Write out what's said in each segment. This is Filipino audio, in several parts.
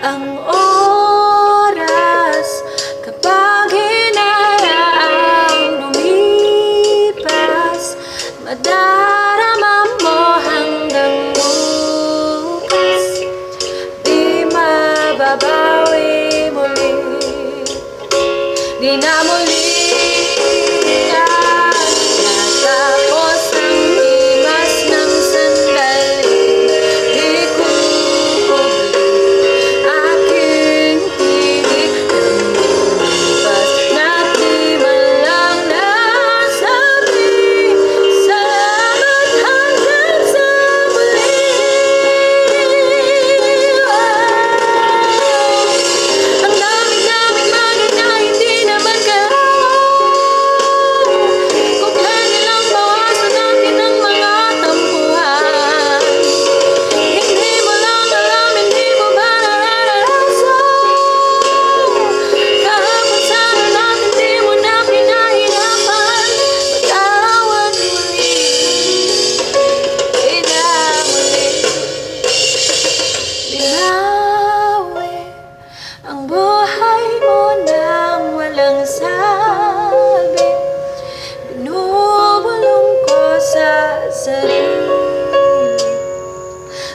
ang oras kapag hinaraang lumipas madarama mo hanggang bukas. Di mababawi muli. Di na muli.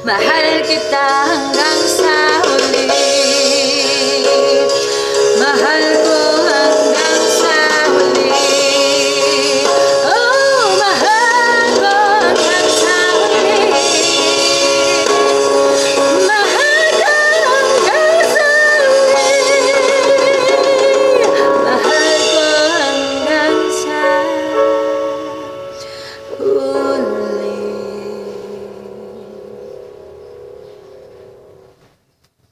말하겠다.